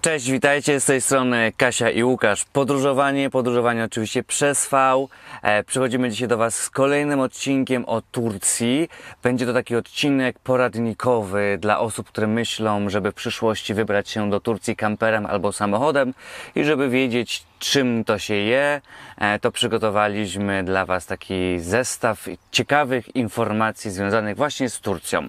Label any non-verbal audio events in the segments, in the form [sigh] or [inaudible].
Cześć, witajcie z tej strony Kasia i Łukasz. Podróżowanie, podróżowanie oczywiście przez V. E, przychodzimy dzisiaj do Was z kolejnym odcinkiem o Turcji. Będzie to taki odcinek poradnikowy dla osób, które myślą, żeby w przyszłości wybrać się do Turcji kamperem albo samochodem i żeby wiedzieć, czym to się je, e, to przygotowaliśmy dla Was taki zestaw ciekawych informacji związanych właśnie z Turcją.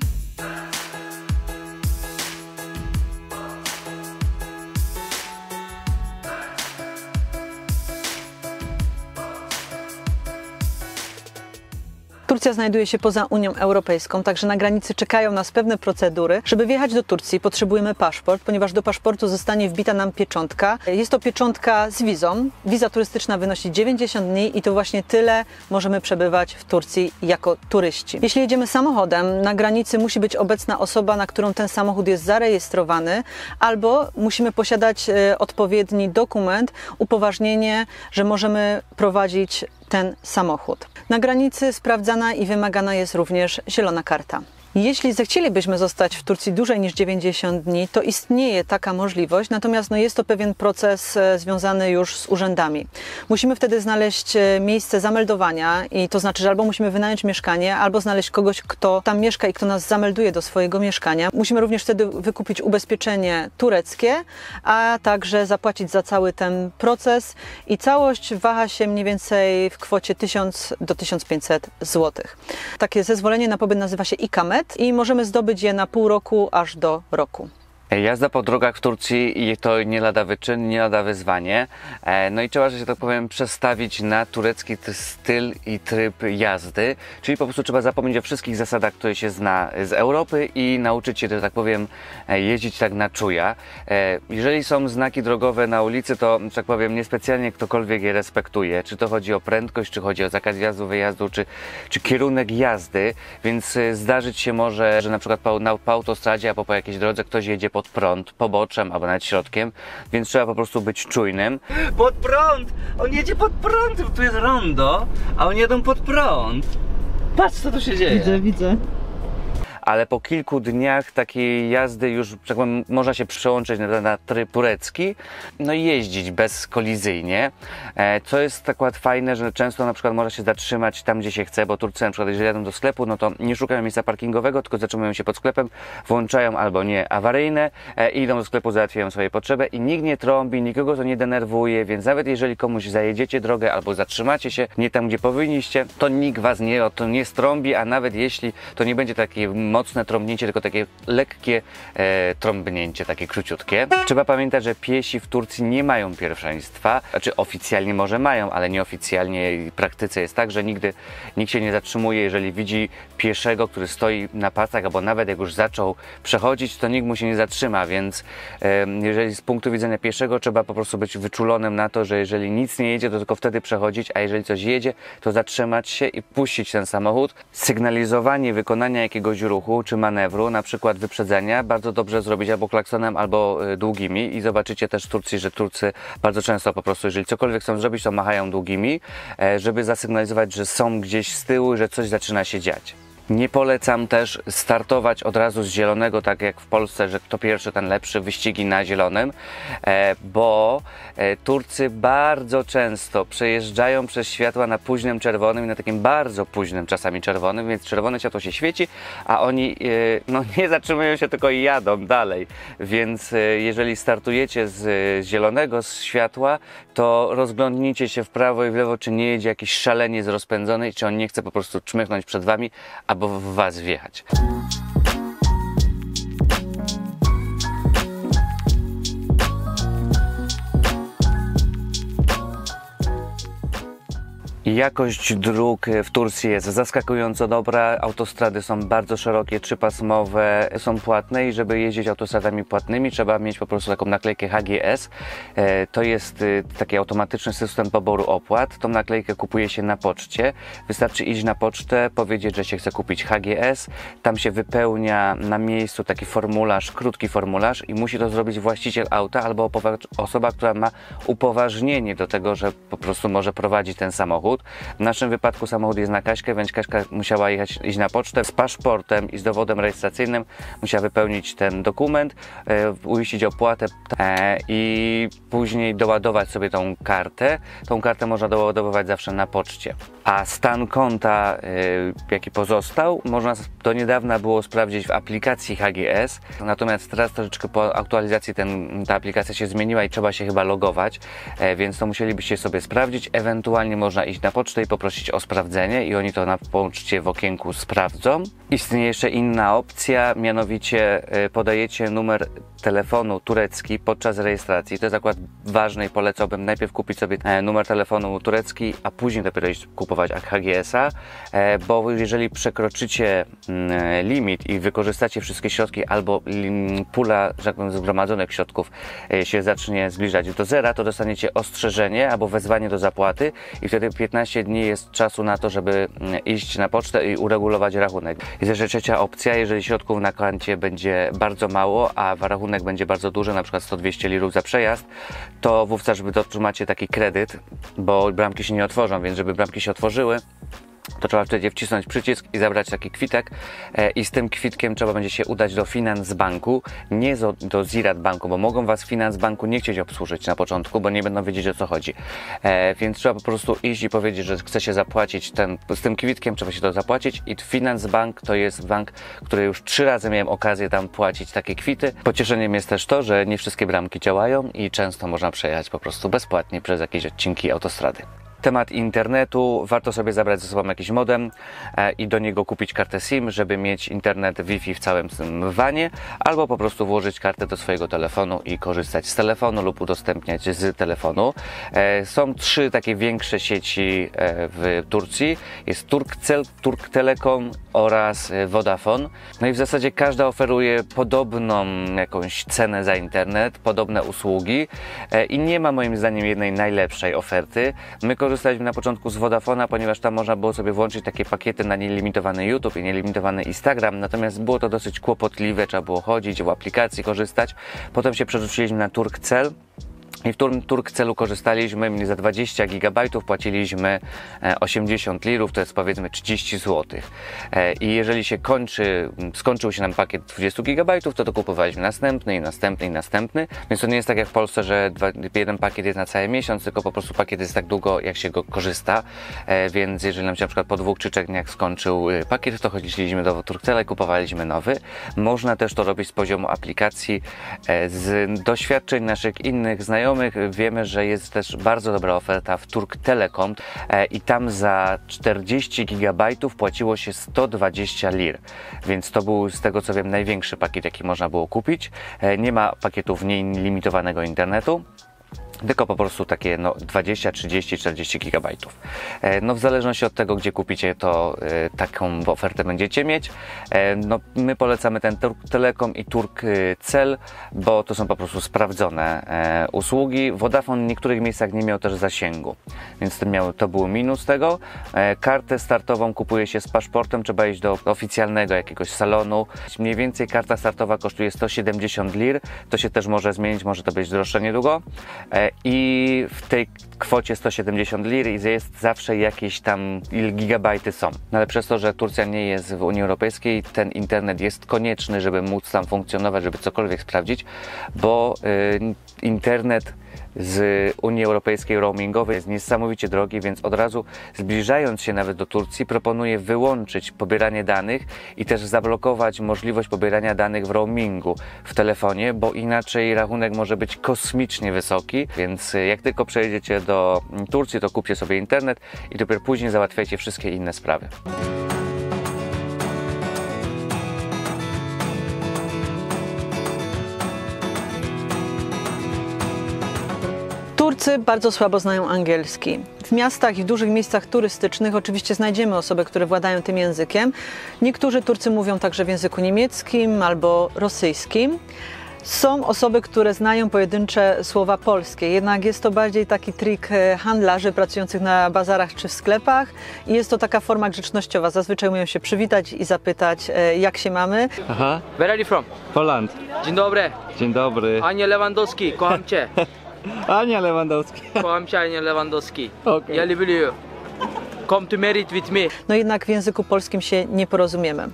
Turcja znajduje się poza Unią Europejską, także na granicy czekają nas pewne procedury. Żeby wjechać do Turcji potrzebujemy paszport, ponieważ do paszportu zostanie wbita nam pieczątka. Jest to pieczątka z wizą. Wiza turystyczna wynosi 90 dni i to właśnie tyle możemy przebywać w Turcji jako turyści. Jeśli jedziemy samochodem, na granicy musi być obecna osoba, na którą ten samochód jest zarejestrowany, albo musimy posiadać e, odpowiedni dokument, upoważnienie, że możemy prowadzić ten samochód. Na granicy sprawdzana i wymagana jest również zielona karta. Jeśli zechcielibyśmy zostać w Turcji dłużej niż 90 dni, to istnieje taka możliwość, natomiast no jest to pewien proces e, związany już z urzędami. Musimy wtedy znaleźć e, miejsce zameldowania i to znaczy, że albo musimy wynająć mieszkanie, albo znaleźć kogoś, kto tam mieszka i kto nas zamelduje do swojego mieszkania. Musimy również wtedy wykupić ubezpieczenie tureckie, a także zapłacić za cały ten proces i całość waha się mniej więcej w kwocie 1000 do 1500 zł. Takie zezwolenie na pobyt nazywa się IKAME i możemy zdobyć je na pół roku aż do roku. Jazda po drogach w Turcji to nie lada wyczyn, nie lada wyzwanie. E, no i trzeba, że się tak powiem, przestawić na turecki styl i tryb jazdy. Czyli po prostu trzeba zapomnieć o wszystkich zasadach, które się zna z Europy i nauczyć się, że tak powiem, e, jeździć tak na czuja. E, jeżeli są znaki drogowe na ulicy, to, że tak powiem, niespecjalnie ktokolwiek je respektuje. Czy to chodzi o prędkość, czy chodzi o zakaz wjazdu, wyjazdu, czy, czy kierunek jazdy. Więc zdarzyć się może, że na przykład po, na, po autostradzie albo po jakiejś drodze ktoś jedzie po pod prąd, poboczem albo nawet środkiem, więc trzeba po prostu być czujnym. Pod prąd! On jedzie pod prąd! Tu jest rondo, a oni jedą pod prąd. Patrz co tu się dzieje. Widzę, widzę ale po kilku dniach takiej jazdy już tak powiem, można się przełączyć na, na tryb turecki, no i jeździć bezkolizyjnie, e, co jest tak fajne, że często na przykład można się zatrzymać tam, gdzie się chce, bo Turcy na przykład jeżeli jadą do sklepu, no to nie szukają miejsca parkingowego, tylko zatrzymują się pod sklepem, włączają albo nie awaryjne e, idą do sklepu, załatwiają swoje potrzeby i nikt nie trąbi, nikogo to nie denerwuje, więc nawet jeżeli komuś zajedziecie drogę albo zatrzymacie się nie tam, gdzie powinniście, to nikt was nie, to nie strąbi, a nawet jeśli to nie będzie takie mocne trąbnięcie, tylko takie lekkie e, trąbnięcie, takie króciutkie. Trzeba pamiętać, że piesi w Turcji nie mają pierwszeństwa, znaczy oficjalnie może mają, ale nieoficjalnie w praktyce jest tak, że nigdy nikt się nie zatrzymuje, jeżeli widzi pieszego, który stoi na pasach, albo nawet jak już zaczął przechodzić, to nikt mu się nie zatrzyma, więc e, jeżeli z punktu widzenia pieszego trzeba po prostu być wyczulonym na to, że jeżeli nic nie jedzie, to tylko wtedy przechodzić, a jeżeli coś jedzie, to zatrzymać się i puścić ten samochód. Sygnalizowanie wykonania jakiegoś ruchu ruchu czy manewru, na przykład wyprzedzenia, bardzo dobrze zrobić albo klaksonem, albo y, długimi i zobaczycie też w Turcji, że Turcy bardzo często po prostu, jeżeli cokolwiek chcą zrobić, to machają długimi, e, żeby zasygnalizować, że są gdzieś z tyłu, że coś zaczyna się dziać. Nie polecam też startować od razu z zielonego, tak jak w Polsce, że kto pierwszy, ten lepszy, wyścigi na zielonym, e, bo e, Turcy bardzo często przejeżdżają przez światła na późnym czerwonym i na takim bardzo późnym czasami czerwonym, więc czerwone światło się świeci, a oni e, no, [laughs] nie zatrzymują się, tylko jadą dalej. Więc jeżeli startujecie z zielonego z światła, to rozglądnijcie się w prawo i w lewo, czy nie jedzie jakiś szaleniec rozpędzony, czy on nie chce po prostu czmychnąć przed wami, albo w Was wjechać. Jakość dróg w Turcji jest zaskakująco dobra. Autostrady są bardzo szerokie, trzypasmowe, są płatne i żeby jeździć autostradami płatnymi trzeba mieć po prostu taką naklejkę HGS. E, to jest y, taki automatyczny system poboru opłat. Tą naklejkę kupuje się na poczcie. Wystarczy iść na pocztę, powiedzieć, że się chce kupić HGS. Tam się wypełnia na miejscu taki formularz, krótki formularz i musi to zrobić właściciel auta albo osoba, która ma upoważnienie do tego, że po prostu może prowadzić ten samochód. W naszym wypadku samochód jest na Kaśkę, więc Kaśka musiała jechać, iść na pocztę z paszportem i z dowodem rejestracyjnym. Musiała wypełnić ten dokument, e, uiścić opłatę e, i później doładować sobie tą kartę. Tą kartę można doładowywać zawsze na poczcie. A stan konta, e, jaki pozostał, można do niedawna było sprawdzić w aplikacji HGS. Natomiast teraz troszeczkę po aktualizacji ten, ta aplikacja się zmieniła i trzeba się chyba logować, e, więc to musielibyście sobie sprawdzić. Ewentualnie można iść na pocztę i poprosić o sprawdzenie i oni to na poczcie w okienku sprawdzą. Istnieje jeszcze inna opcja, mianowicie e, podajecie numer telefonu turecki podczas rejestracji. To jest akurat ważne i polecałbym najpierw kupić sobie e, numer telefonu turecki, a później dopiero iść kupować HGS-a, e, bo jeżeli przekroczycie mm, limit i wykorzystacie wszystkie środki albo pula że tak powiem, zgromadzonych środków e, się zacznie zbliżać do zera, to dostaniecie ostrzeżenie albo wezwanie do zapłaty i wtedy 15 dni jest czasu na to, żeby mm, iść na pocztę i uregulować rachunek. Jest jeszcze trzecia opcja, jeżeli środków na koncie będzie bardzo mało, a rachunek będzie bardzo duży, na przykład 100-200 lirów za przejazd, to wówczas, żeby otrzymacie taki kredyt, bo bramki się nie otworzą, więc żeby bramki się otworzyły, to trzeba wtedy wcisnąć przycisk i zabrać taki kwitek e, i z tym kwitkiem trzeba będzie się udać do Finanzbanku, nie do, Zirat Banku, bo mogą Was Finanzbanku nie chcieć obsłużyć na początku, bo nie będą wiedzieć o co chodzi. E, więc trzeba po prostu iść i powiedzieć, że chce się zapłacić ten, z tym kwitkiem trzeba się to zapłacić i Finanzbank to jest bank, który już trzy razy miałem okazję tam płacić takie kwity. Pocieszeniem jest też to, że nie wszystkie bramki działają i często można przejechać po prostu bezpłatnie przez jakieś odcinki autostrady temat internetu, warto sobie zabrać ze sobą jakiś modem e, i do niego kupić kartę SIM, żeby mieć internet Wi-Fi w całym tym wanie, albo po prostu włożyć kartę do swojego telefonu i korzystać z telefonu lub udostępniać z telefonu. E, Są trzy takie większe sieci e, w Turcji. Jest Turkcell, Turk Telekom oraz Vodafone. No i w zasadzie każda oferuje podobną jakąś cenę za internet, podobne usługi i nie ma moim zdaniem jednej najlepszej oferty. My korzystaliśmy na początku z Vodafona, ponieważ tam można było sobie włączyć takie pakiety na nielimitowany YouTube i nielimitowany Instagram, natomiast było to dosyć kłopotliwe, trzeba było chodzić w aplikacji, korzystać. Potem się przerzuciliśmy na Turkcell. I w którym Turkcelu korzystaliśmy, mieli za 20 GB płaciliśmy e, 80 lirów, to jest powiedzmy 30 zł. E, I jeżeli się kończy, skończył się nam pakiet 20 GB, to to kupowaliśmy następny i następny i następny. Więc to nie jest tak jak w Polsce, że jeden pakiet jest na cały miesiąc, tylko po prostu pakiet jest tak długo, jak się go korzysta. E, Więc jeżeli nam się na przykład po dwóch czy trzech dniach skończył pakiet, to chodziliśmy do Turkcela i kupowaliśmy nowy. Można też to robić z poziomu aplikacji. E, Z doświadczeń naszych innych znajomych wiemy, że jest też bardzo dobra oferta w Turk Telekom e, i tam za 40 GB płaciło się 120 lir, więc to był z tego co wiem największy pakiet jaki można było kupić. E, Nie ma pakietów nielimitowanego internetu tylko po prostu takie no, 20, 30, 40 gigabajtów. E, No w zależności od tego, gdzie kupicie, to e, taką ofertę będziecie mieć. E, No, my polecamy ten Turk Telekom i Turk Cell, bo to są po prostu sprawdzone usługi. Vodafone w niektórych miejscach nie miał też zasięgu, więc to, miał, to był minus tego. Kartę startową kupuje się z paszportem, trzeba iść do oficjalnego jakiegoś salonu. Mniej więcej karta startowa kosztuje 170 lir, to się też może zmienić, może to być droższe niedługo. I w tej kwocie 170 lir jest zawsze jakieś tam gigabajty są. No ale przez to, że Turcja nie jest w Unii Europejskiej, ten internet jest konieczny, żeby móc tam funkcjonować, żeby cokolwiek sprawdzić, bo y, internet z Unii Europejskiej roamingowy jest niesamowicie drogi, więc od razu zbliżając się nawet do Turcji proponuję wyłączyć pobieranie danych i też zablokować możliwość pobierania danych w roamingu w telefonie, bo inaczej rachunek może być kosmicznie wysoki, więc y, jak tylko przejedziecie do Turcji, to kupcie sobie internet i dopiero później załatwiajcie wszystkie inne sprawy. Turcy bardzo słabo znają angielski. W miastach i w dużych miejscach turystycznych oczywiście znajdziemy osoby, które władają tym językiem. Niektórzy Turcy mówią także w języku niemieckim albo rosyjskim. Są osoby, które znają pojedyncze słowa polskie, jednak jest to bardziej taki trik e, handlarzy pracujących na bazarach czy w sklepach i jest to taka forma grzecznościowa. Zazwyczaj umieją się przywitać i zapytać, e, jak się mamy. Aha, Where are you from? Poland. Dzień dobry. Dzień dobry. Ania Lewandowski, kocham cię. [laughs] Ania Lewandowski. [laughs] Kocham cię, Ania Lewandowski. Okej. Ja lubię you. come to merit with me. no jednak w języku polskim się nie porozumiemy.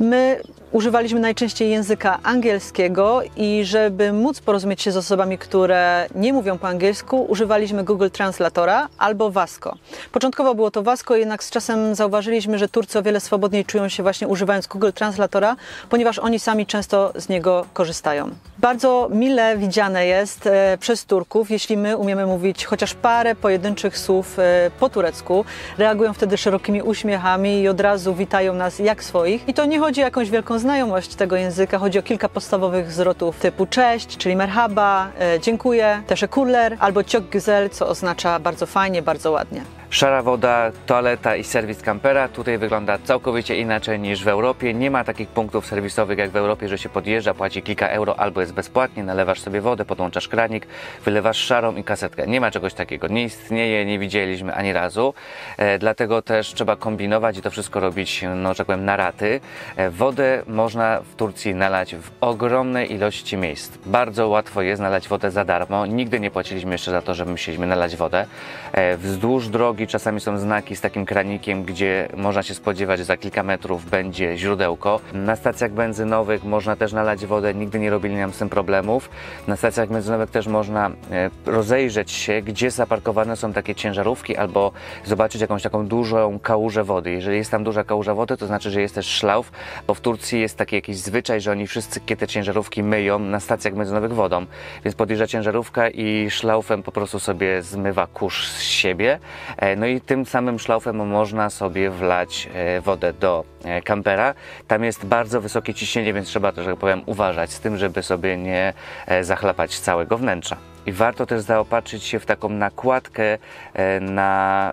My używaliśmy najczęściej języka angielskiego i żeby móc porozumieć się z osobami, które nie mówią po angielsku, używaliśmy Google Translatora albo Vasco. Początkowo było to Vasco, jednak z czasem zauważyliśmy, że Turcy o wiele swobodniej czują się właśnie używając Google Translatora, ponieważ oni sami często z niego korzystają. Bardzo mile widziane jest e, przez Turków, jeśli my umiemy mówić chociaż parę pojedynczych słów e, po turecku. Reagują wtedy szerokimi uśmiechami i od razu witają nas jak swoich. I to nie chodzi o jakąś wielką znajomość tego języka, chodzi o kilka podstawowych zwrotów typu cześć, czyli merhaba, e, dziękuję, teşekkürler albo çok güzel, co oznacza bardzo fajnie, bardzo ładnie. Szara woda, toaleta i serwis kampera. Tutaj wygląda całkowicie inaczej niż w Europie. Nie ma takich punktów serwisowych jak w Europie, że się podjeżdża, płaci kilka euro albo jest bezpłatnie, nalewasz sobie wodę, podłączasz kranik, wylewasz szarą i kasetkę. Nie ma czegoś takiego. Nie istnieje, nie widzieliśmy ani razu. E, dlatego też trzeba kombinować i to wszystko robić, no, że tak na raty. E, wodę można w Turcji nalać w ogromnej ilości miejsc. Bardzo łatwo jest nalać wodę za darmo. Nigdy nie płaciliśmy jeszcze za to, że musieliśmy nalać wodę. E, wzdłuż drogi czasami są znaki z takim kranikiem, gdzie można się spodziewać, że za kilka metrów będzie źródełko. Na stacjach benzynowych można też nalać wodę, nigdy nie robili nam z tym problemów. Na stacjach benzynowych też można e, rozejrzeć się, gdzie zaparkowane są takie ciężarówki, albo zobaczyć jakąś taką dużą kałużę wody. Jeżeli jest tam duża kałuża wody, to znaczy, że jest też szlauf, bo w Turcji jest taki jakiś zwyczaj, że oni wszystkie te ciężarówki myją na stacjach benzynowych wodą. Więc podjeżdża ciężarówka i szlaufem po prostu sobie zmywa kurz z siebie. E, No i tym samym szlaufem można sobie wlać e, wodę do e, kampera. Tam jest bardzo wysokie ciśnienie, więc trzeba, że tak powiem, uważać z tym, żeby sobie nie zachlapać całego wnętrza. I warto też zaopatrzyć się w taką nakładkę na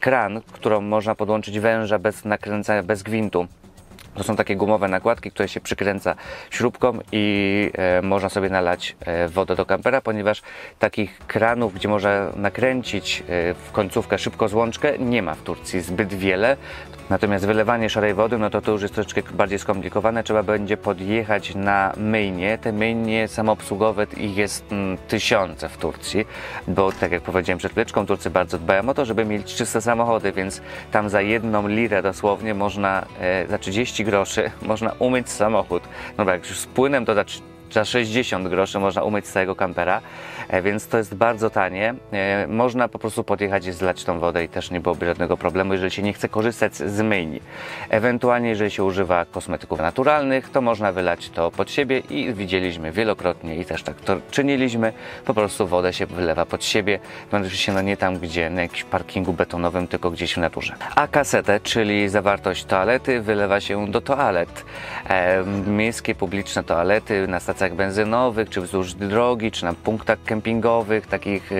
kran, którą można podłączyć węża bez nakręcania, bez gwintu. To są takie gumowe nakładki, które się przykręca śrubką i e, można sobie nalać e, wodę do kampera, ponieważ takich kranów, gdzie można nakręcić e, w końcówkę szybko złączkę, nie ma w Turcji zbyt wiele. Natomiast wylewanie szarej wody, no to to już jest troszeczkę bardziej skomplikowane. Trzeba będzie podjechać na myjnie. Te myjnie samoobsługowe, ich jest mm, tysiące w Turcji, bo tak jak powiedziałem przed chwileczką, Turcy bardzo dbają o to, żeby mieć czyste samochody, więc tam za jedną lirę dosłownie można, e, za 30 groszy [laughs] można umyć samochód. No jak już z płynem to za za 60 groszy można umyć z całego kampera, e, więc to jest bardzo tanie. E, Można po prostu podjechać i zlać tą wodę i też nie byłoby żadnego problemu, jeżeli się nie chce korzystać z myjni. Ewentualnie, jeżeli się używa kosmetyków naturalnych, to można wylać to pod siebie i widzieliśmy wielokrotnie i też tak to czyniliśmy. Po prostu wodę się wylewa pod siebie, no oczywiście no nie tam, gdzie na jakimś parkingu betonowym, tylko gdzieś w naturze. A kasetę, czyli zawartość toalety, wylewa się do toalet. E, miejskie, publiczne toalety na benzynowych, czy wzdłuż drogi, czy na punktach kempingowych, takich e,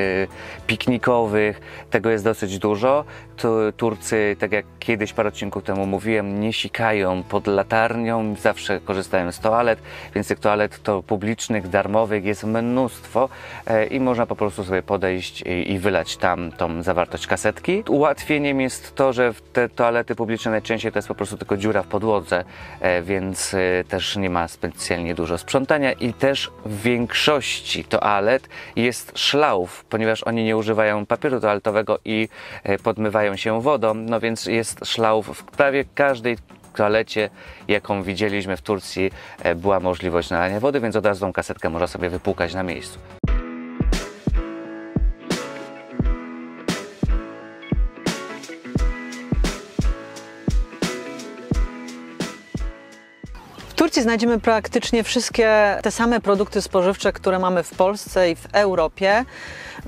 piknikowych. Tego jest dosyć dużo. Tu, Turcy, tak jak kiedyś parę odcinków temu mówiłem, nie sikają pod latarnią, zawsze korzystają z toalet, więc tych toalet to publicznych, darmowych jest mnóstwo e, i można po prostu sobie podejść i, wylać tam tą zawartość kasetki. Ułatwieniem jest to, że te toalety publiczne najczęściej to jest po prostu tylko dziura w podłodze, e, więc e, też nie ma specjalnie dużo sprzątania i też w większości toalet jest szlauf, ponieważ oni nie używają papieru toaletowego i e, podmywają się wodą, no więc jest szlauf w prawie każdej toalecie, jaką widzieliśmy w Turcji, e, była możliwość nalania wody, więc od razu tą kasetkę można sobie wypłukać na miejscu. W Turcji znajdziemy praktycznie wszystkie te same produkty spożywcze, które mamy w Polsce i w Europie,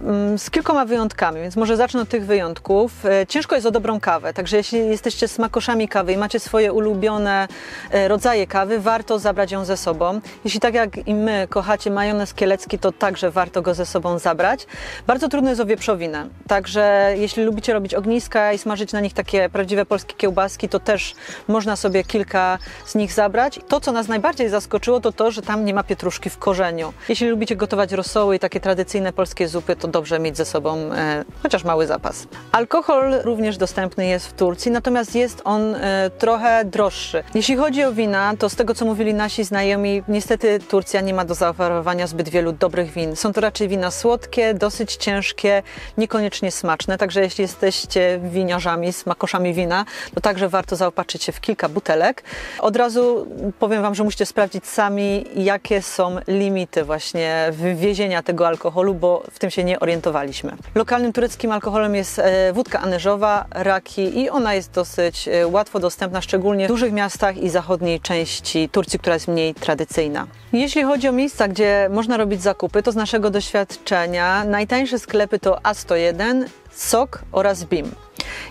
mm, z kilkoma wyjątkami, więc może zacznę od tych wyjątków. E, Ciężko jest o dobrą kawę, także jeśli jesteście smakoszami kawy i macie swoje ulubione e, rodzaje kawy, warto zabrać ją ze sobą. Jeśli tak jak i my kochacie majonez kielecki, to także warto go ze sobą zabrać. Bardzo trudno jest o wieprzowinę, także jeśli lubicie robić ogniska i smażyć na nich takie prawdziwe polskie kiełbaski, to też można sobie kilka z nich zabrać. To, co nas najbardziej zaskoczyło, to to, że tam nie ma pietruszki w korzeniu. Jeśli lubicie gotować rosoły i takie tradycyjne polskie zupy, to dobrze mieć ze sobą e, chociaż mały zapas. Alkohol również dostępny jest w Turcji, natomiast jest on e, trochę droższy. Jeśli chodzi o wina, to z tego co mówili nasi znajomi, niestety Turcja nie ma do zaoferowania zbyt wielu dobrych win. Są to raczej wina słodkie, dosyć ciężkie, niekoniecznie smaczne, także jeśli jesteście winiarzami, smakoszami wina, to także warto zaopatrzyć się w kilka butelek. Od razu powiem Wam, że musicie sprawdzić sami, jakie są limity właśnie wywiezienia tego alkoholu, bo w tym się nie orientowaliśmy. Lokalnym tureckim alkoholem jest e, wódka anyżowa, raki i ona jest dosyć e, łatwo dostępna, szczególnie w dużych miastach i zachodniej części Turcji, która jest mniej tradycyjna. Jeśli chodzi o miejsca, gdzie można robić zakupy, to z naszego doświadczenia najtańsze sklepy to A101, SOK oraz BIM.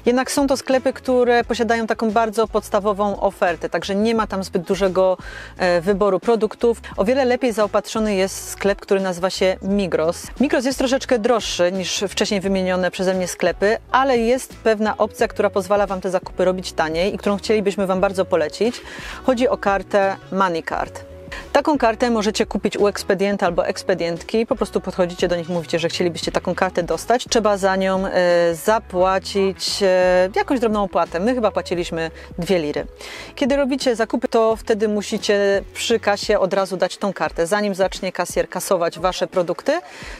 Jednak są to sklepy, które posiadają taką bardzo podstawową ofertę, także nie ma tam zbyt dużego e, wyboru produktów. O wiele lepiej zaopatrzony jest sklep, który nazywa się Migros. Migros jest troszeczkę droższy niż wcześniej wymienione przeze mnie sklepy, ale jest pewna opcja, która pozwala Wam te zakupy robić taniej i którą chcielibyśmy Wam bardzo polecić. Chodzi o kartę MoneyCard. Taką kartę możecie kupić u ekspedienta albo ekspedientki. Po prostu podchodzicie do nich, mówicie, że chcielibyście taką kartę dostać. Trzeba za nią e, zapłacić e, jakąś drobną opłatę. My chyba płaciliśmy dwie liry. Kiedy robicie zakupy, to wtedy musicie przy kasie od razu dać tą kartę. Zanim zacznie kasjer kasować wasze produkty,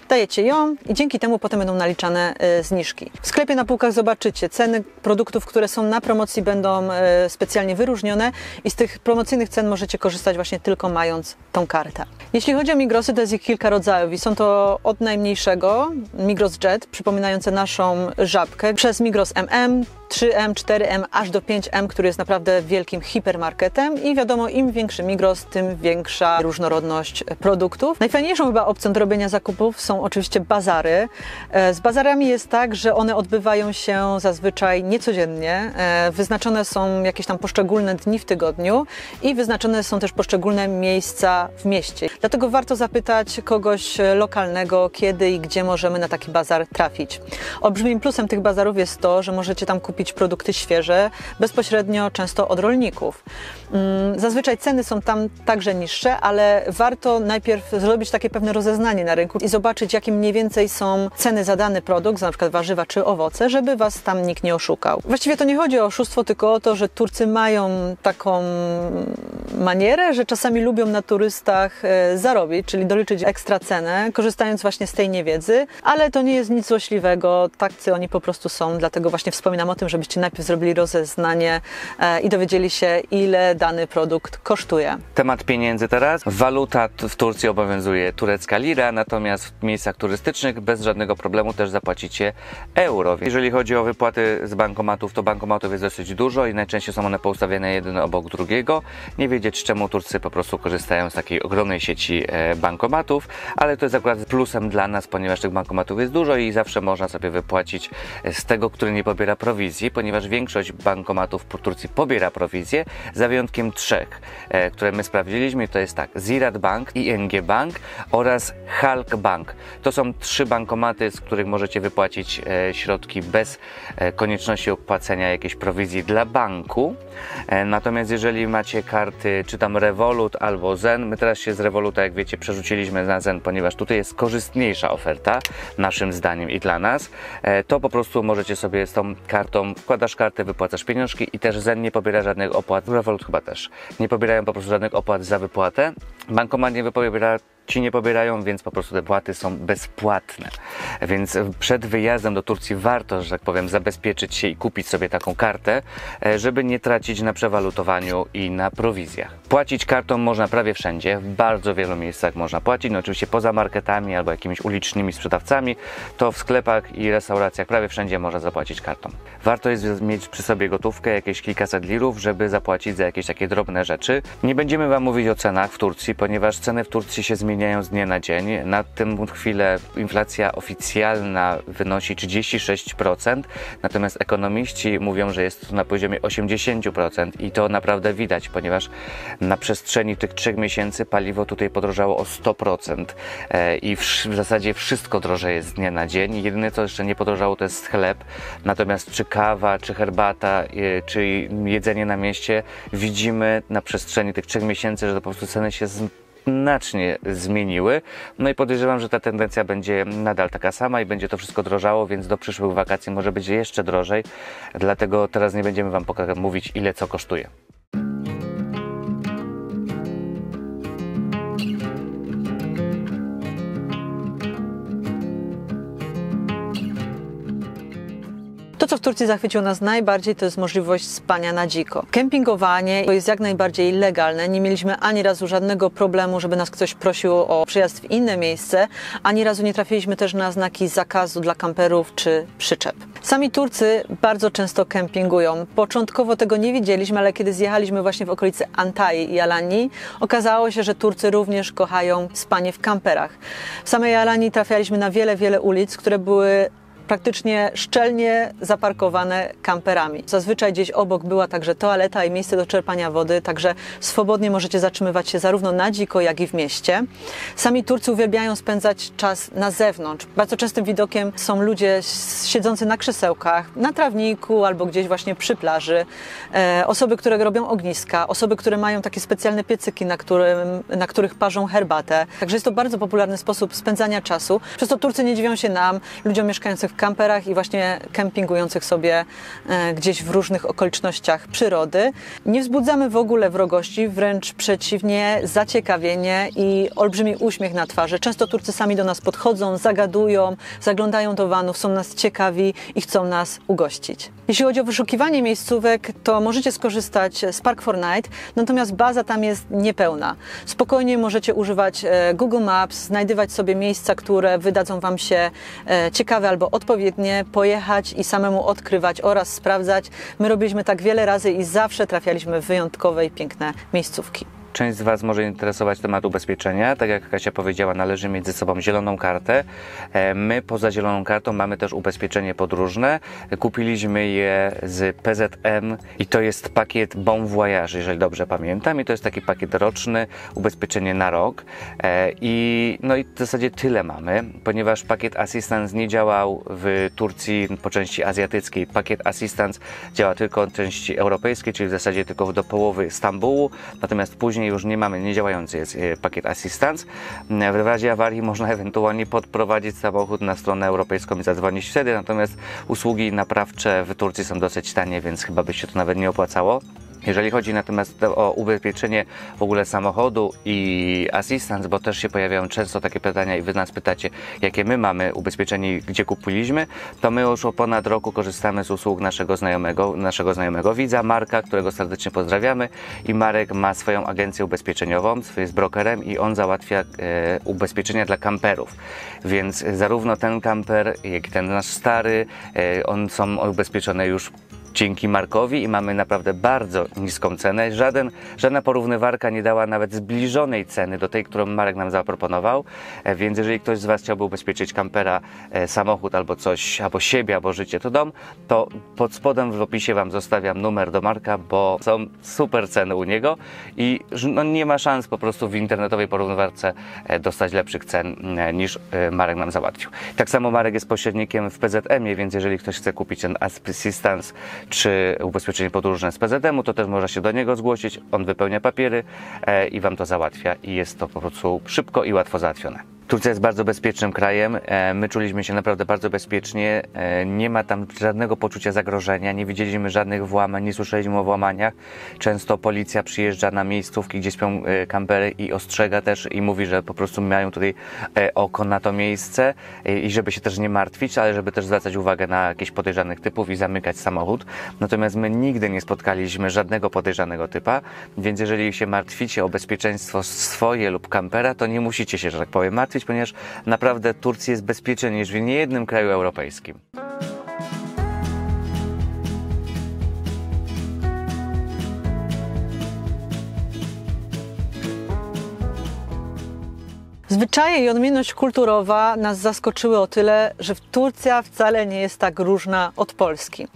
dajecie ją i dzięki temu potem będą naliczane e, zniżki. W sklepie na półkach zobaczycie ceny produktów, które są na promocji, będą specjalnie wyróżnione i z tych promocyjnych cen możecie korzystać właśnie tylko mając tą kartę. Jeśli chodzi o migrosy, to jest ich kilka rodzajów i są to od najmniejszego, Migros Jet, przypominające naszą żabkę, przez Migros MM, 3M, 4M, aż do 5M, który jest naprawdę wielkim hipermarketem i wiadomo, im większy Migros, tym większa różnorodność produktów. Najfajniejszą chyba opcją do robienia zakupów są oczywiście bazary. E, z bazarami jest tak, że one odbywają się zazwyczaj niecodziennie. E, wyznaczone są jakieś tam poszczególne dni w tygodniu i wyznaczone są też poszczególne miejsca w mieście. Dlatego warto zapytać kogoś lokalnego, kiedy i gdzie możemy na taki bazar trafić. Olbrzymim plusem tych bazarów jest to, że możecie tam kupić produkty świeże bezpośrednio często od rolników. Mm, zazwyczaj ceny są tam także niższe, ale warto najpierw zrobić takie pewne rozeznanie na rynku i zobaczyć, jakie mniej więcej są ceny za dany produkt, na przykład warzywa czy owoce, żeby was tam nikt nie oszukał. Właściwie to nie chodzi o oszustwo, tylko o to, że Turcy mają taką manierę, że czasami lubią na turystach e, zarobić, czyli doliczyć ekstra cenę, korzystając właśnie z tej niewiedzy, ale to nie jest nic złośliwego, tacy oni po prostu są, dlatego właśnie wspominam o tym, żebyście najpierw zrobili rozeznanie e, i dowiedzieli się, ile dany produkt kosztuje. Temat pieniędzy teraz. Waluta w Turcji obowiązuje turecka lira, natomiast w miejscach turystycznych bez żadnego problemu też zapłacicie euro. Jeżeli chodzi o wypłaty z bankomatów, to bankomatów jest dosyć dużo i najczęściej są one poustawiane jeden obok drugiego. Nie wiedzieć czemu Turcy po prostu korzystają z takiej ogromnej sieci e, bankomatów, ale to jest akurat plusem dla nas, ponieważ tych bankomatów jest dużo i zawsze można sobie wypłacić e, z tego, który nie pobiera prowizji, ponieważ większość bankomatów w Turcji pobiera prowizję, za wyjątkiem trzech, e, które my sprawdziliśmy. To jest tak, Ziraat Bank, ING Bank oraz Halk Bank. To są trzy bankomaty, z których możecie wypłacić e, środki bez e, konieczności opłacenia jakiejś prowizji dla banku. E, Natomiast jeżeli macie karty, czy tam Revolut albo Zen, my teraz się z Revoluta, jak wiecie, przerzuciliśmy na Zen, ponieważ tutaj jest korzystniejsza oferta, naszym zdaniem i dla nas, e, to po prostu możecie sobie z tą kartą, wkładasz kartę, wypłacasz pieniążki i też Zen nie pobiera żadnych opłat, Revolut chyba też, nie pobierają po prostu żadnych opłat za wypłatę. Bankomat nie pobiera ci nie pobierają, więc po prostu te płaty są bezpłatne. Więc przed wyjazdem do Turcji warto, że tak powiem, zabezpieczyć się i kupić sobie taką kartę, e, żeby nie tracić na przewalutowaniu i na prowizjach. Płacić kartą można prawie wszędzie, w bardzo wielu miejscach można płacić, no oczywiście poza marketami albo jakimiś ulicznymi sprzedawcami, to w sklepach i restauracjach prawie wszędzie można zapłacić kartą. Warto jest mieć przy sobie gotówkę, jakieś kilkaset lirów, żeby zapłacić za jakieś takie drobne rzeczy. Nie będziemy Wam mówić o cenach w Turcji, ponieważ ceny w Turcji się zmieniają zmieniają z dnia na dzień. Na tę chwilę inflacja oficjalna wynosi 36%, natomiast ekonomiści mówią, że jest to na poziomie 80% i to naprawdę widać, ponieważ na przestrzeni tych trzech miesięcy paliwo tutaj podrożało o 100% e, i w, w zasadzie wszystko drożeje z dnia na dzień. Jedyne co jeszcze nie podrożało to jest chleb, natomiast czy kawa, czy herbata, e, czy jedzenie na mieście widzimy na przestrzeni tych trzech miesięcy, że to po prostu ceny się znacznie zmieniły. No i podejrzewam, że ta tendencja będzie nadal taka sama i będzie to wszystko drożało, więc do przyszłych wakacji może być jeszcze drożej. Dlatego teraz nie będziemy Wam mówić, ile co kosztuje. To, co w Turcji zachwyciło nas najbardziej, to jest możliwość spania na dziko. Kempingowanie jest jak najbardziej legalne. Nie mieliśmy ani razu żadnego problemu, żeby nas ktoś prosił o przyjazd w inne miejsce, ani razu nie trafiliśmy też na znaki zakazu dla kamperów czy przyczep. Sami Turcy bardzo często kempingują. Początkowo tego nie wiedzieliśmy, ale kiedy zjechaliśmy właśnie w okolicy Antalyi i Alanii, okazało się, że Turcy również kochają spanie w kamperach. W samej Alanii trafialiśmy na wiele, wiele ulic, które były praktycznie szczelnie zaparkowane kamperami. Zazwyczaj gdzieś obok była także toaleta i miejsce do czerpania wody, także swobodnie możecie zatrzymywać się zarówno na dziko, jak i w mieście. Sami Turcy uwielbiają spędzać czas na zewnątrz. Bardzo częstym widokiem są ludzie siedzący na krzesełkach, na trawniku albo gdzieś właśnie przy plaży. E, osoby, które robią ogniska, osoby, które mają takie specjalne piecyki, na, którym, na których parzą herbatę. Także jest to bardzo popularny sposób spędzania czasu. Przez to Turcy nie dziwią się nam, ludziom mieszkających kamperach i właśnie kempingujących sobie e, gdzieś w różnych okolicznościach przyrody. Nie wzbudzamy w ogóle wrogości, wręcz przeciwnie, zaciekawienie i olbrzymi uśmiech na twarzy. Często Turcy sami do nas podchodzą, zagadują, zaglądają do vanów, są nas ciekawi i chcą nas ugościć. Jeśli chodzi o wyszukiwanie miejscówek, to możecie skorzystać z Park 4 Night, natomiast baza tam jest niepełna. Spokojnie możecie używać e, Google Maps, znajdywać sobie miejsca, które wydadzą Wam się e, ciekawe albo odpowiednie odpowiednie pojechać i samemu odkrywać oraz sprawdzać. My robiliśmy tak wiele razy i zawsze trafialiśmy w wyjątkowe i piękne miejscówki. Część z Was może interesować temat ubezpieczenia. Tak jak Kasia powiedziała, należy mieć ze sobą zieloną kartę. E, my poza zieloną kartą mamy też ubezpieczenie podróżne. Kupiliśmy je z PZM i to jest pakiet Bon Voyage, jeżeli dobrze pamiętam. I to jest taki pakiet roczny, ubezpieczenie na rok. E, I, no i w zasadzie tyle mamy, ponieważ pakiet Assistance nie działał w Turcji po części azjatyckiej. Pakiet Assistance działa tylko w części europejskiej, czyli w zasadzie tylko do połowy Stambułu. Natomiast później już nie mamy, niedziałający jest e, pakiet Assistance. W razie awarii można ewentualnie podprowadzić samochód na stronę europejską i zadzwonić wtedy, natomiast usługi naprawcze w Turcji są dosyć tanie, więc chyba by się to nawet nie opłacało. Jeżeli chodzi natomiast o ubezpieczenie w ogóle samochodu i assistance, bo też się pojawiają często takie pytania i wy nas pytacie, jakie my mamy ubezpieczenie i gdzie kupiliśmy, to my już od ponad roku korzystamy z usług naszego znajomego, naszego znajomego widza, Marka, którego serdecznie pozdrawiamy. I Marek ma swoją agencję ubezpieczeniową, jest brokerem i on załatwia e, ubezpieczenia dla kamperów, więc zarówno ten kamper, jak i ten nasz stary, e, on są ubezpieczone już dzięki Markowi i mamy naprawdę bardzo niską cenę. Żaden, żadna porównywarka nie dała nawet zbliżonej ceny do tej, którą Marek nam zaproponował, e, więc jeżeli ktoś z Was chciałby ubezpieczyć kampera, e, samochód albo coś, albo siebie, albo życie, to dom, to pod spodem w opisie Wam zostawiam numer do Marka, bo są super ceny u niego i no, nie ma szans po prostu w internetowej porównywarce e, dostać lepszych cen niż Marek nam załatwił. Tak samo Marek jest pośrednikiem w PZM-ie, więc jeżeli ktoś chce kupić ten Assistance czy ubezpieczenie podróżne z PZM-u, to też można się do niego zgłosić. On wypełnia papiery e, i Wam to załatwia i jest to po prostu szybko i łatwo załatwione. Turcja jest bardzo bezpiecznym krajem. E, my czuliśmy się naprawdę bardzo bezpiecznie. E, nie ma tam żadnego poczucia zagrożenia. Nie widzieliśmy żadnych włamań, nie słyszeliśmy o włamaniach. Często policja przyjeżdża na miejscówki, gdzie śpią e, kampery i ostrzega też i mówi, że po prostu mają tutaj oko na to miejsce i żeby się też nie martwić, ale żeby też zwracać uwagę na jakieś podejrzanych typów i zamykać samochód. Natomiast my nigdy nie spotkaliśmy żadnego podejrzanego typa, więc jeżeli się martwicie o bezpieczeństwo swoje lub kampera, to nie musicie się, że tak powiem, martwić ponieważ naprawdę Turcja jest bezpieczniejsza niż w niejednym kraju europejskim. Zwyczaje i odmienność kulturowa nas zaskoczyły o tyle, że Turcja wcale nie jest tak różna od Polski.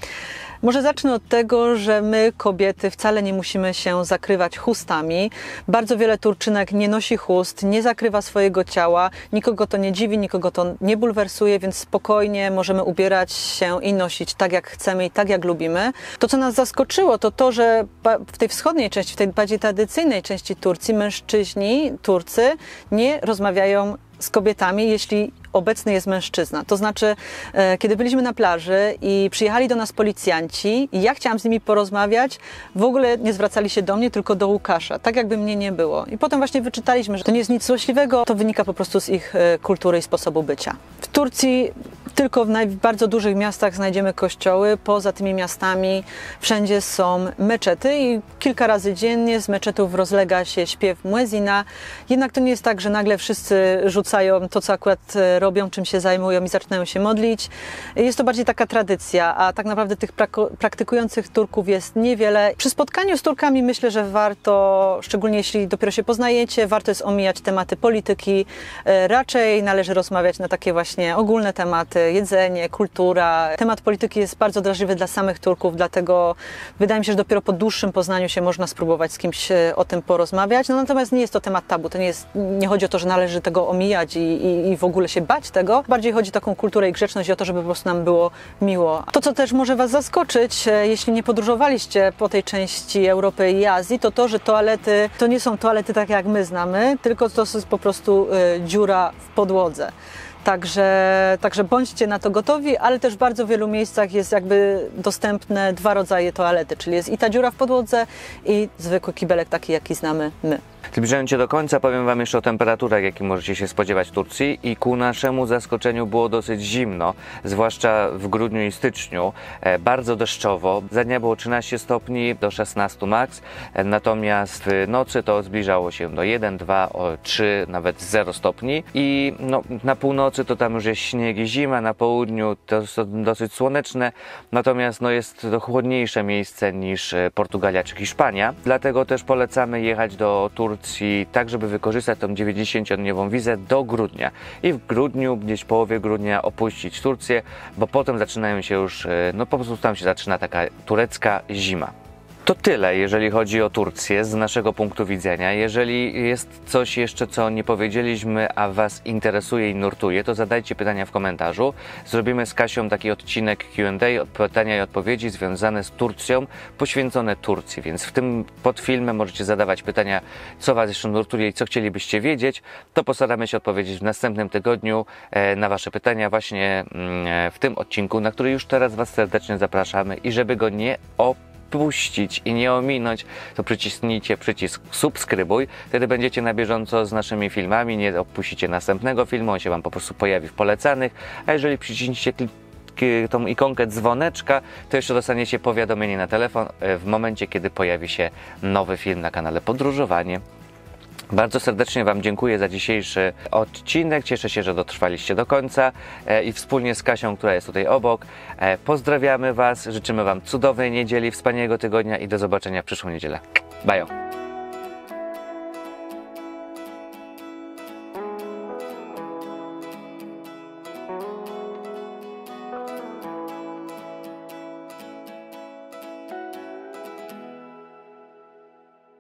Może zacznę od tego, że my, kobiety, wcale nie musimy się zakrywać chustami. Bardzo wiele Turczynek nie nosi chust, nie zakrywa swojego ciała. Nikogo to nie dziwi, nikogo to nie bulwersuje, więc spokojnie możemy ubierać się i nosić tak, jak chcemy i tak, jak lubimy. To, co nas zaskoczyło, to to, że w tej wschodniej części, w tej bardziej tradycyjnej części Turcji, mężczyźni, Turcy, nie rozmawiają z kobietami, jeśli obecny jest mężczyzna. To znaczy, e, kiedy byliśmy na plaży i przyjechali do nas policjanci i ja chciałam z nimi porozmawiać, w ogóle nie zwracali się do mnie, tylko do Łukasza, tak jakby mnie nie było. I potem właśnie wyczytaliśmy, że to nie jest nic złośliwego, to wynika po prostu z ich e, kultury i sposobu bycia. W Turcji tylko w bardzo dużych miastach znajdziemy kościoły, poza tymi miastami wszędzie są meczety i kilka razy dziennie z meczetów rozlega się śpiew muezina. Jednak to nie jest tak, że nagle wszyscy rzucają to, co akurat e, robią, czym się zajmują i zaczynają się modlić. Jest to bardziej taka tradycja, a tak naprawdę tych praktykujących Turków jest niewiele. Przy spotkaniu z Turkami myślę, że warto, szczególnie jeśli dopiero się poznajecie, warto jest omijać tematy polityki. E, raczej należy rozmawiać na takie właśnie ogólne tematy, jedzenie, kultura. Temat polityki jest bardzo drażliwy dla samych Turków, dlatego wydaje mi się, że dopiero po dłuższym poznaniu się można spróbować z kimś e, o tym porozmawiać. No, natomiast nie jest to temat tabu, to nie, jest, nie chodzi o to, że należy tego omijać i, i, i w ogóle się bać tego. Bardziej chodzi o taką kulturę i grzeczność i o to, żeby po prostu nam było miło. To, co też może Was zaskoczyć, e, jeśli nie podróżowaliście po tej części Europy i Azji, to to, że toalety to nie są toalety tak jak my znamy, tylko to jest po prostu y, dziura w podłodze. Także, także bądźcie na to gotowi, ale też w bardzo wielu miejscach jest jakby dostępne dwa rodzaje toalety, czyli jest i ta dziura w podłodze i zwykły kibelek taki, jaki znamy my. Zbliżając się do końca, powiem Wam jeszcze o temperaturach, jakie możecie się spodziewać w Turcji. I ku naszemu zaskoczeniu było dosyć zimno, zwłaszcza w grudniu i styczniu. E, bardzo deszczowo. Za dnia było 13 stopni do 16 max, e, natomiast w nocy to zbliżało się do 1, 2, 3, nawet 0 stopni. I no, na północy to tam już jest śnieg i zima, na południu to dosyć słoneczne, natomiast no, jest to chłodniejsze miejsce niż e, Portugalia czy Hiszpania. Dlatego też polecamy jechać do Turcji Turcji, tak żeby wykorzystać tą 90-dniową wizę do grudnia. I w grudniu, gdzieś w połowie grudnia opuścić Turcję, bo potem zaczynają się już, e, no po prostu tam się zaczyna taka turecka zima. To tyle, jeżeli chodzi o Turcję z naszego punktu widzenia. Jeżeli jest coś jeszcze, co nie powiedzieliśmy, a Was interesuje i nurtuje, to zadajcie pytania w komentarzu. Zrobimy z Kasią taki odcinek QA, pytania i odpowiedzi związane z Turcją, poświęcone Turcji. Więc w tym pod filmem możecie zadawać pytania, co Was jeszcze nurtuje i co chcielibyście wiedzieć. To postaramy się odpowiedzieć w następnym tygodniu e, na Wasze pytania, właśnie mm, e, w tym odcinku, na który już teraz Was serdecznie zapraszamy i żeby go nie opuścić puścić i nie ominąć, to przycisnijcie przycisk subskrybuj. Wtedy będziecie na bieżąco z naszymi filmami, nie opuścicie następnego filmu, on się Wam po prostu pojawi w polecanych. A jeżeli przyciśniecie tą ikonkę dzwoneczka, to jeszcze dostaniecie powiadomienie na telefon e, w momencie, kiedy pojawi się nowy film na kanale Podróżowanie. Bardzo serdecznie Wam dziękuję za dzisiejszy odcinek. Cieszę się, że dotrwaliście do końca e, i wspólnie z Kasią, która jest tutaj obok, e, pozdrawiamy Was, życzymy Wam cudownej niedzieli, wspaniałego tygodnia i do zobaczenia w przyszłą niedzielę. Bajo!